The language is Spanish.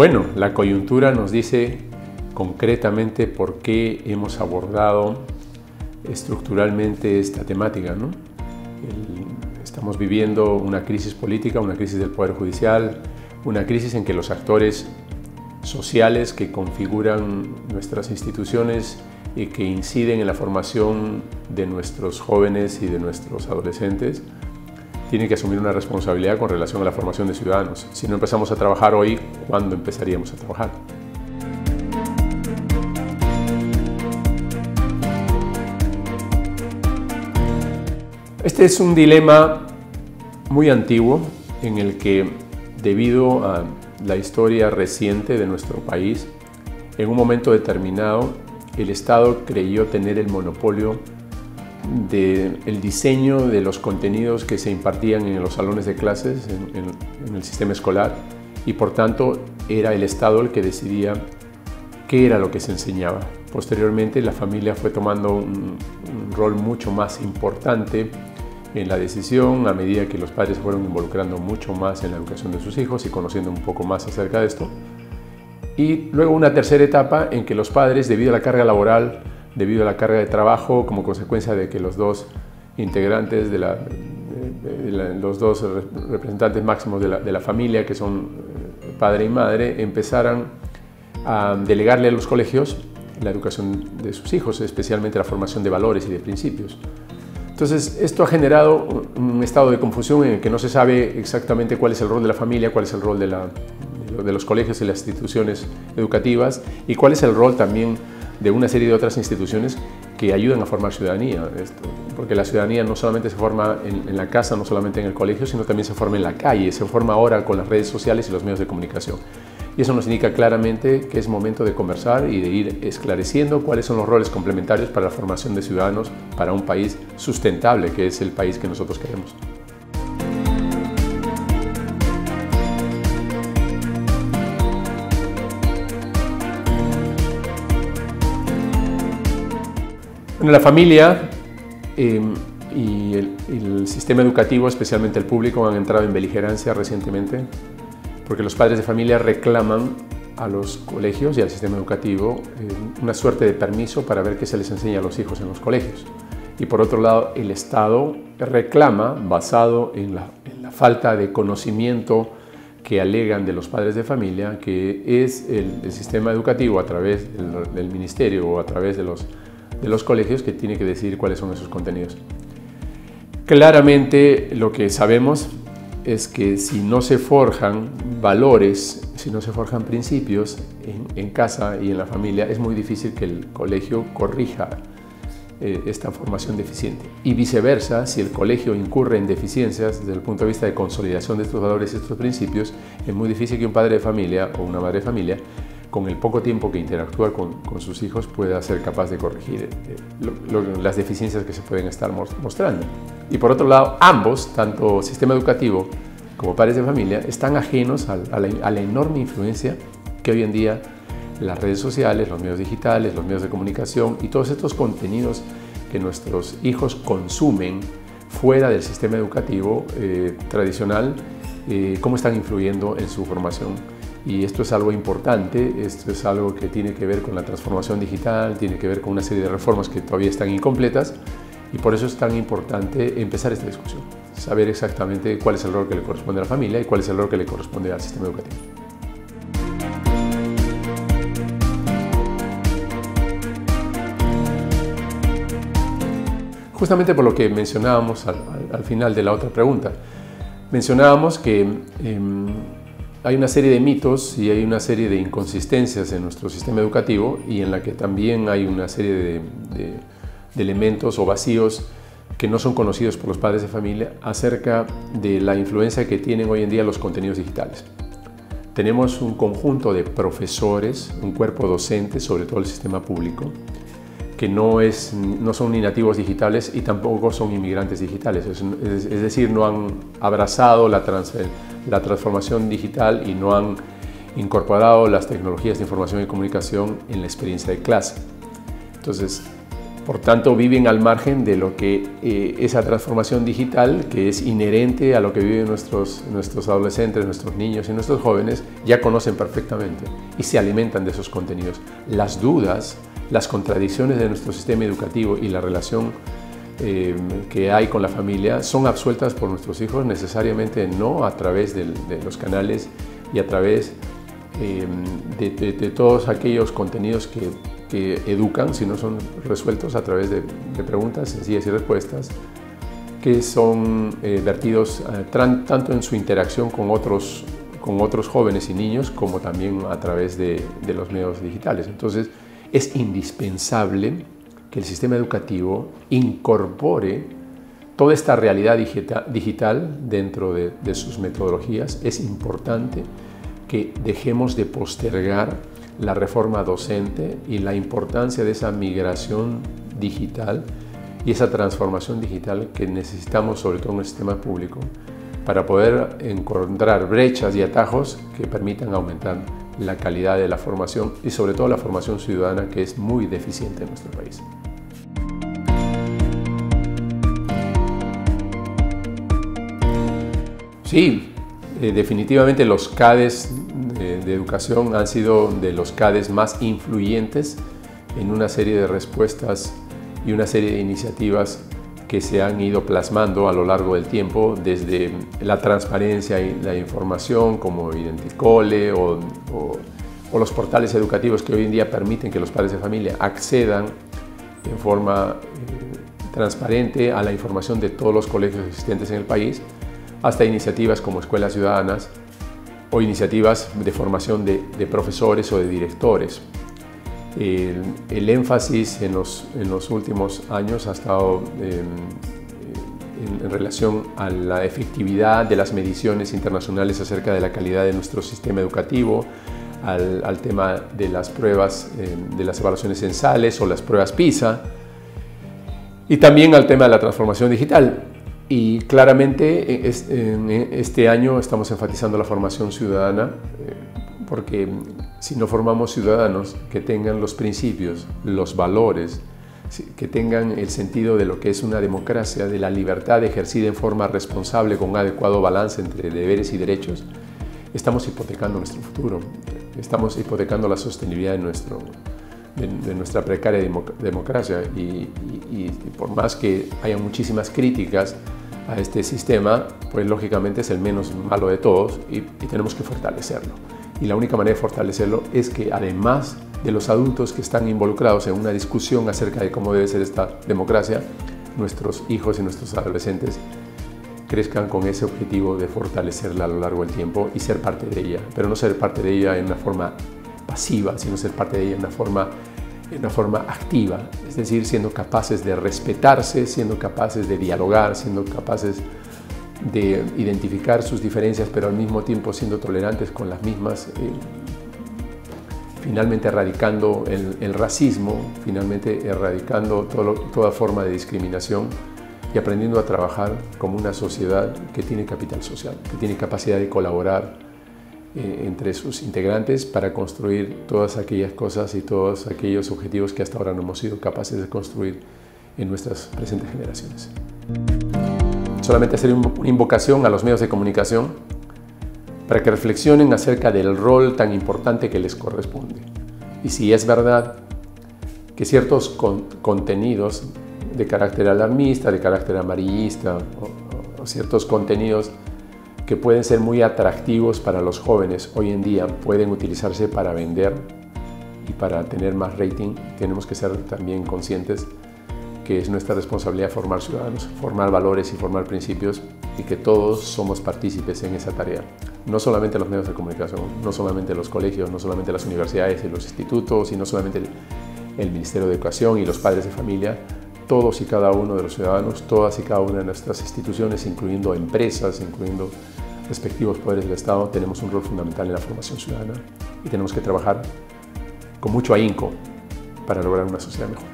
Bueno, la coyuntura nos dice concretamente por qué hemos abordado estructuralmente esta temática. ¿no? estamos viviendo una crisis política, una crisis del Poder Judicial, una crisis en que los actores sociales que configuran nuestras instituciones y que inciden en la formación de nuestros jóvenes y de nuestros adolescentes, tienen que asumir una responsabilidad con relación a la formación de ciudadanos. Si no empezamos a trabajar hoy, ¿cuándo empezaríamos a trabajar? Este es un dilema muy antiguo en el que debido a la historia reciente de nuestro país, en un momento determinado el Estado creyó tener el monopolio del diseño de los contenidos que se impartían en los salones de clases, en, el sistema escolar, y por tanto era el Estado el que decidía qué era lo que se enseñaba. Posteriormente la familia fue tomando un rol mucho más importante en la decisión a medida que los padres fueron involucrando mucho más en la educación de sus hijos y conociendo un poco más acerca de esto. Y luego una tercera etapa en que los padres, debido a la carga laboral, debido a la carga de trabajo, como consecuencia de que los dos integrantes de la, los dos representantes máximos de la, de la, familia, que son eh, padre y madre, empezaran a delegarle a los colegios la educación de sus hijos, especialmente la formación de valores y de principios. Entonces, esto ha generado un estado de confusión en el que no se sabe exactamente cuál es el rol de la familia, cuál es el rol de, los colegios y las instituciones educativas y cuál es el rol también de una serie de otras instituciones que ayudan a formar ciudadanía. porque la ciudadanía no solamente se forma en, la casa, no solamente en el colegio, sino también se forma en la calle, se forma ahora con las redes sociales y los medios de comunicación. Y eso nos indica claramente que es momento de conversar y de ir esclareciendo cuáles son los roles complementarios para la formación de ciudadanos para un país sustentable, que es el país que nosotros queremos. Bueno, la familia em, y el sistema educativo, especialmente el público, han entrado en beligerancia recientemente porque los padres de familia reclaman a los colegios y al sistema educativo eh, una suerte de permiso para ver qué se les enseña a los hijos en los colegios. Y por otro lado, el Estado reclama, basado en la, falta de conocimiento que alegan de los padres de familia, que es el, sistema educativo a través del, ministerio o a través de los, de los colegios que tiene que decidir cuáles son esos contenidos. Claramente lo que sabemos es que si no se forjan valores, si no se forjan principios en, casa y en la familia, es muy difícil que el colegio corrija eh, esta formación deficiente. Y viceversa, si el colegio incurre en deficiencias desde el punto de vista de consolidación de estos valores y estos principios, es muy difícil que un padre de familia o una madre de familia con el poco tiempo que interactúa con, sus hijos pueda ser capaz de corregir eh, las deficiencias que se pueden estar mostrando. Y por otro lado, ambos, tanto sistema educativo como padres de familia, están ajenos a, la, enorme influencia que hoy en día las redes sociales, los medios digitales, los medios de comunicación y todos estos contenidos que nuestros hijos consumen fuera del sistema educativo eh, tradicional, eh, cómo están influyendo en su formación y esto es algo importante, esto es algo que tiene que ver con la transformación digital, tiene que ver con una serie de reformas que todavía están incompletas y por eso es tan importante empezar esta discusión, saber exactamente cuál es el rol que le corresponde a la familia y cuál es el rol que le corresponde al sistema educativo. Justamente por lo que mencionábamos al, final de la otra pregunta, mencionábamos que em, hay una serie de mitos y hay una serie de inconsistencias en nuestro sistema educativo y en la que también hay una serie de, elementos o vacíos que no son conocidos por los padres de familia acerca de la influencia que tienen hoy en día los contenidos digitales. Tenemos un conjunto de profesores, un cuerpo docente, sobre todo el sistema público, que no, es, no son ni nativos digitales y tampoco son inmigrantes digitales, es, decir, no han abrazado la, la transformación digital y no han incorporado las tecnologías de información y comunicación en la experiencia de clase. Entonces, por tanto, viven al margen de lo que eh, esa transformación digital, que es inherente a lo que viven nuestros, nuestros adolescentes, nuestros niños y nuestros jóvenes, ya conocen perfectamente y se alimentan de esos contenidos. Las dudas, las contradicciones de nuestro sistema educativo y la relación eh, que hay con la familia son absueltas por nuestros hijos necesariamente no a través de, los canales y a través eh, de todos aquellos contenidos que que educan, si no son resueltos a través de, preguntas sencillas y respuestas, que son eh, vertidos eh, tanto en su interacción con otros, con otros jóvenes y niños como también a través de, los medios digitales. Entonces, es indispensable que el sistema educativo incorpore toda esta realidad digital dentro de, de sus metodologías. Es importante que dejemos de postergar la reforma docente y la importancia de esa migración digital y esa transformación digital que necesitamos sobre todo en el sistema público para poder encontrar brechas y atajos que permitan aumentar la calidad de la formación y sobre todo la formación ciudadana que es muy deficiente en nuestro país. Sí, eh, definitivamente los CADES de educación han sido de los CADES más influyentes en una serie de respuestas y una serie de iniciativas que se han ido plasmando a lo largo del tiempo, desde la transparencia y la información como Identicole o, los portales educativos que hoy en día permiten que los padres de familia accedan en forma eh, transparente a la información de todos los colegios existentes en el país, hasta iniciativas como escuelas ciudadanas o iniciativas de formación de, profesores o de directores. El, énfasis en los, en los, últimos años ha estado em, en, relación a la efectividad de las mediciones internacionales acerca de la calidad de nuestro sistema educativo, al, tema de las pruebas, em, de las evaluaciones censales o las pruebas PISA, y también al tema de la transformación digital. Y claramente e, en este año estamos enfatizando la formación ciudadana, eh, porque si no formamos ciudadanos que tengan los principios, los valores, que tengan el sentido de lo que es una democracia, de la libertad ejercida en forma responsable con un adecuado balance entre deberes y derechos, estamos hipotecando nuestro futuro, estamos hipotecando la sostenibilidad de, nuestro, de, nuestra precaria democracia y, y por más que haya muchísimas críticas, a este sistema, pues lógicamente es el menos malo de todos y, tenemos que fortalecerlo. Y la única manera de fortalecerlo es que además de los adultos que están involucrados en una discusión acerca de cómo debe ser esta democracia, nuestros hijos y nuestros adolescentes crezcan con ese objetivo de fortalecerla a lo largo del tiempo y ser parte de ella, pero no ser parte de ella en una forma pasiva, sino ser parte de ella en una forma de una forma activa, es decir, siendo capaces de respetarse, siendo capaces de dialogar, siendo capaces de identificar sus diferencias, pero al mismo tiempo siendo tolerantes con las mismas, eh, finalmente erradicando el, racismo, finalmente erradicando toda forma de discriminación y aprendiendo a trabajar como una sociedad que tiene capital social, que tiene capacidad de colaborar, eh, entre sus integrantes para construir todas aquellas cosas y todos aquellos objetivos que hasta ahora no hemos sido capaces de construir en nuestras presentes generaciones. Solamente hacer una invocación a los medios de comunicación para que reflexionen acerca del rol tan importante que les corresponde. Y si es verdad que ciertos contenidos de carácter alarmista, de carácter amarillista, o ciertos contenidos que pueden ser muy atractivos para los jóvenes hoy en día, pueden utilizarse para vender y para tener más rating, tenemos que ser también conscientes que es nuestra responsabilidad formar ciudadanos, formar valores y formar principios y que todos somos partícipes en esa tarea. No solamente los medios de comunicación, no solamente los colegios, no solamente las universidades y los institutos y no solamente el, el Ministerio de Educación y los padres de familia, todos y cada uno de los ciudadanos, todas y cada una de nuestras instituciones, incluyendo empresas, incluyendo respectivos poderes del Estado, tenemos un rol fundamental en la formación ciudadana y tenemos que trabajar con mucho ahínco para lograr una sociedad mejor.